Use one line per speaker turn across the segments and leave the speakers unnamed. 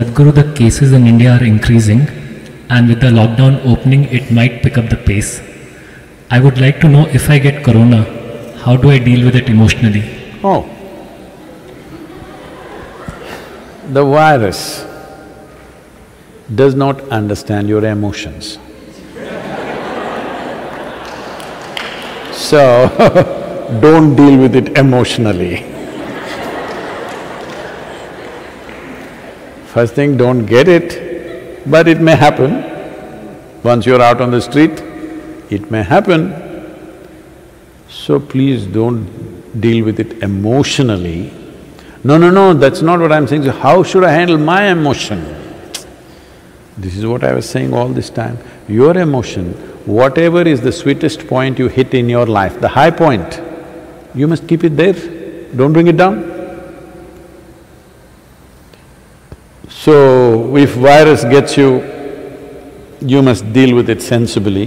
Sadhguru, the cases in India are increasing, and with the lockdown opening, it might pick up the pace. I would like to know if I get corona, how do I deal with it emotionally?
Oh. The virus does not understand your emotions. So, don't deal with it emotionally. First thing, don't get it, but it may happen. Once you're out on the street, it may happen. So please don't deal with it emotionally. No, no, no, that's not what I'm saying. So how should I handle my emotion? This is what I was saying all this time. Your emotion, whatever is the sweetest point you hit in your life, the high point, you must keep it there, don't bring it down. So, if virus gets you, you must deal with it sensibly.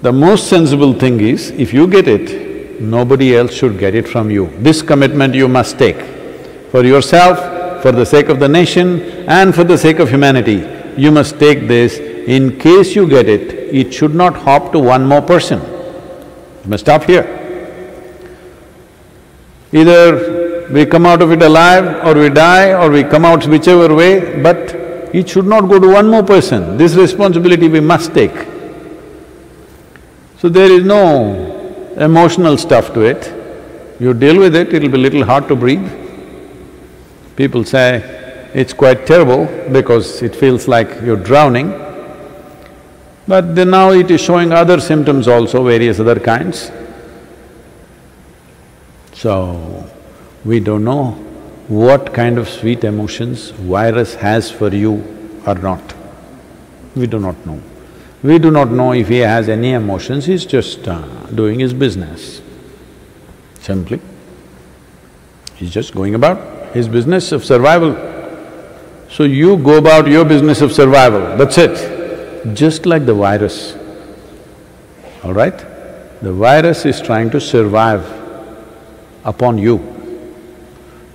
The most sensible thing is, if you get it, nobody else should get it from you. This commitment you must take for yourself, for the sake of the nation and for the sake of humanity. You must take this, in case you get it, it should not hop to one more person. You must stop here. Either we come out of it alive or we die or we come out whichever way, but it should not go to one more person. This responsibility we must take. So there is no emotional stuff to it. You deal with it, it'll be little hard to breathe. People say it's quite terrible because it feels like you're drowning. But then now it is showing other symptoms also, various other kinds. So, we don't know what kind of sweet emotions virus has for you or not. We do not know. We do not know if he has any emotions, he's just uh, doing his business, simply. He's just going about his business of survival. So you go about your business of survival, that's it. Just like the virus, all right? The virus is trying to survive upon you.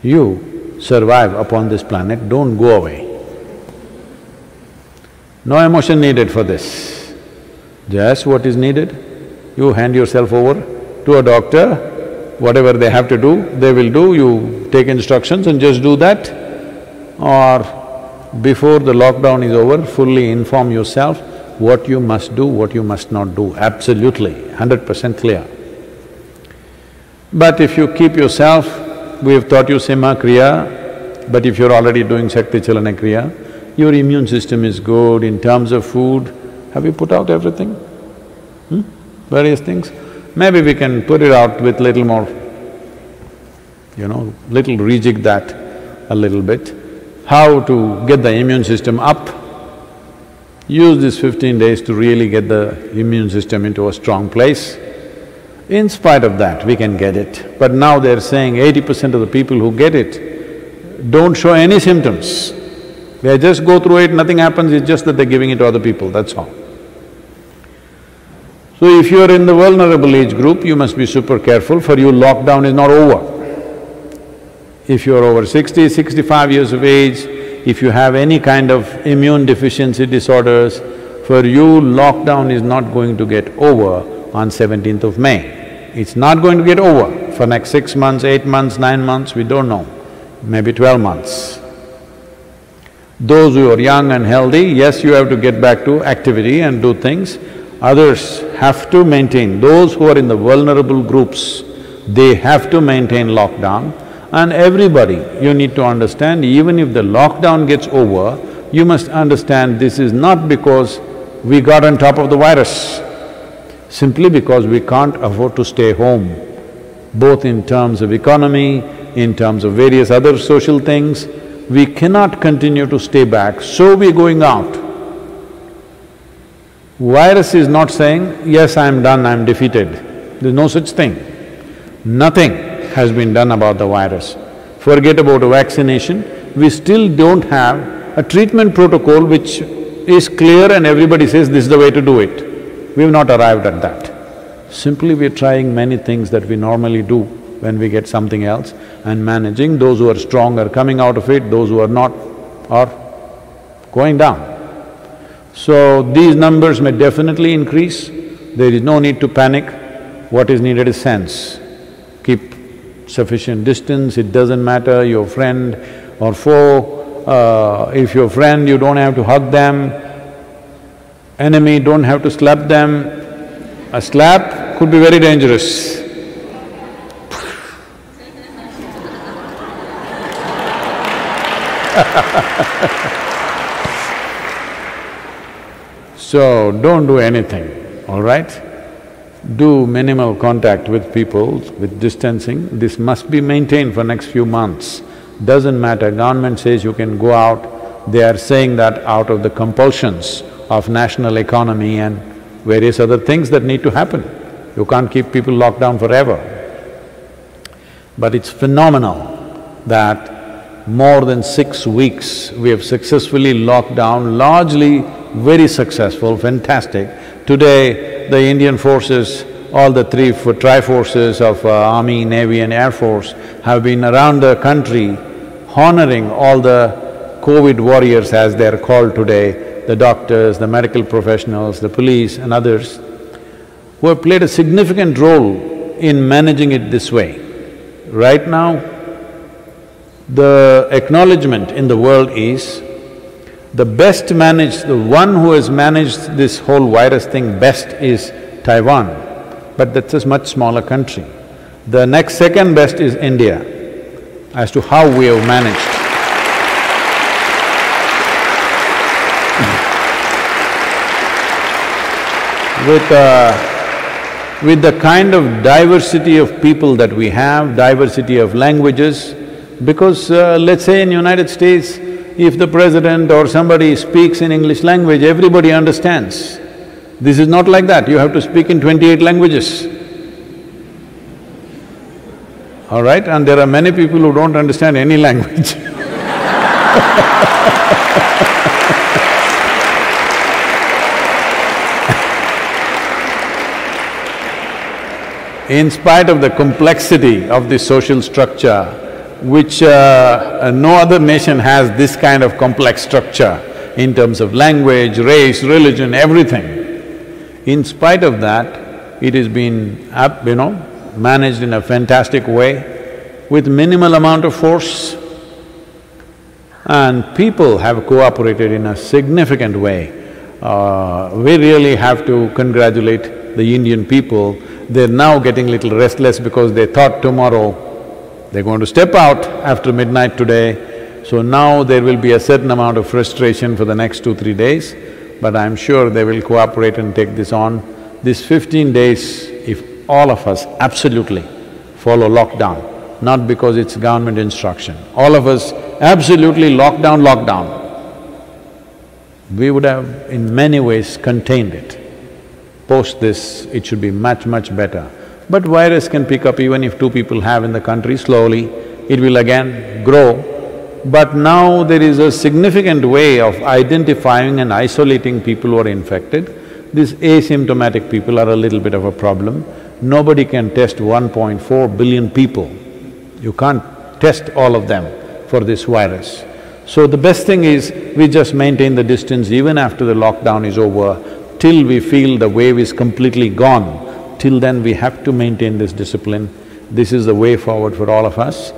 You survive upon this planet, don't go away. No emotion needed for this. Just what is needed, you hand yourself over to a doctor, whatever they have to do, they will do, you take instructions and just do that. Or before the lockdown is over, fully inform yourself what you must do, what you must not do, absolutely, hundred percent clear. But if you keep yourself, we have taught you Simha Kriya, but if you're already doing Shakti Chalana Kriya, your immune system is good in terms of food. Have you put out everything? Hmm? Various things. Maybe we can put it out with little more, you know, little rejig that a little bit. How to get the immune system up. Use these fifteen days to really get the immune system into a strong place. In spite of that, we can get it. But now they're saying eighty percent of the people who get it don't show any symptoms. They just go through it, nothing happens, it's just that they're giving it to other people, that's all. So if you're in the vulnerable age group, you must be super careful, for you lockdown is not over. If you're over 60, 65 years of age, if you have any kind of immune deficiency disorders, for you lockdown is not going to get over on 17th of May. It's not going to get over for next six months, eight months, nine months, we don't know, maybe twelve months. Those who are young and healthy, yes, you have to get back to activity and do things. Others have to maintain, those who are in the vulnerable groups, they have to maintain lockdown. And everybody, you need to understand, even if the lockdown gets over, you must understand this is not because we got on top of the virus, simply because we can't afford to stay home, both in terms of economy, in terms of various other social things, we cannot continue to stay back, so we're going out. Virus is not saying, yes, I'm done, I'm defeated. There's no such thing. Nothing has been done about the virus. Forget about a vaccination, we still don't have a treatment protocol which is clear and everybody says this is the way to do it. We've not arrived at that. Simply we're trying many things that we normally do when we get something else and managing, those who are strong are coming out of it, those who are not are going down. So these numbers may definitely increase, there is no need to panic. What is needed is sense. Keep sufficient distance, it doesn't matter your friend or foe. Uh, if your friend, you don't have to hug them. Enemy, don't have to slap them. A slap could be very dangerous. so, don't do anything, all right? Do minimal contact with people, with distancing. This must be maintained for next few months. Doesn't matter, government says you can go out, they are saying that out of the compulsions of national economy and various other things that need to happen. You can't keep people locked down forever. But it's phenomenal that more than six weeks we have successfully locked down, largely very successful, fantastic. Today, the Indian forces, all the three tri-forces of uh, Army, Navy and Air Force have been around the country honoring all the COVID warriors as they're called today, the doctors, the medical professionals, the police and others, who have played a significant role in managing it this way. Right now, the acknowledgement in the world is the best managed, the one who has managed this whole virus thing best is Taiwan, but that's a much smaller country. The next second best is India as to how we have managed. With, uh, with the kind of diversity of people that we have, diversity of languages, because uh, let's say in United States, if the president or somebody speaks in English language, everybody understands. This is not like that, you have to speak in twenty-eight languages. All right, and there are many people who don't understand any language In spite of the complexity of the social structure, which uh, no other nation has this kind of complex structure in terms of language, race, religion, everything. In spite of that, it has been, up, you know, managed in a fantastic way with minimal amount of force and people have cooperated in a significant way. Uh, we really have to congratulate the Indian people. They're now getting little restless because they thought tomorrow they're going to step out after midnight today. So now there will be a certain amount of frustration for the next two, three days, but I'm sure they will cooperate and take this on. This fifteen days, if all of us absolutely follow lockdown, not because it's government instruction. All of us absolutely lockdown, lockdown. We would have in many ways contained it. Post this, it should be much, much better. But virus can pick up even if two people have in the country, slowly it will again grow. But now there is a significant way of identifying and isolating people who are infected. These asymptomatic people are a little bit of a problem. Nobody can test 1.4 billion people. You can't test all of them for this virus. So the best thing is we just maintain the distance even after the lockdown is over, till we feel the wave is completely gone. Till then we have to maintain this discipline. This is the way forward for all of us.